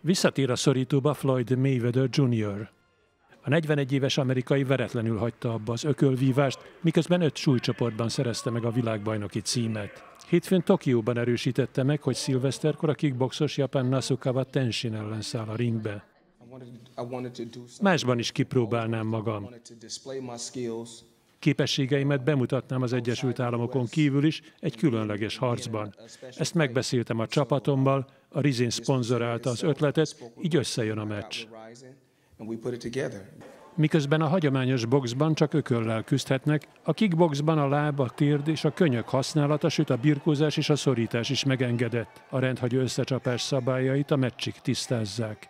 Visszatér a szorítóba Floyd Mayweather Jr. A 41 éves amerikai veretlenül hagyta abba az ökölvívást, miközben öt súlycsoportban szerezte meg a világbajnoki címet. Hétfőn Tokióban erősítette meg, hogy szilveszterkor a kickboxos japán Nasukawa Tenshin ellen száll a ringbe. Másban is kipróbálnám magam. Képességeimet bemutatnám az Egyesült Államokon kívül is egy különleges harcban. Ezt megbeszéltem a csapatommal, a Rizin szponzorálta az ötletet, így összejön a meccs. Miközben a hagyományos boxban csak ököllel küzdhetnek, a kickboxban a láb, a térd és a könyök használata, sőt a birkózás és a szorítás is megengedett. A rendhagyó összecsapás szabályait a meccsik tisztázzák.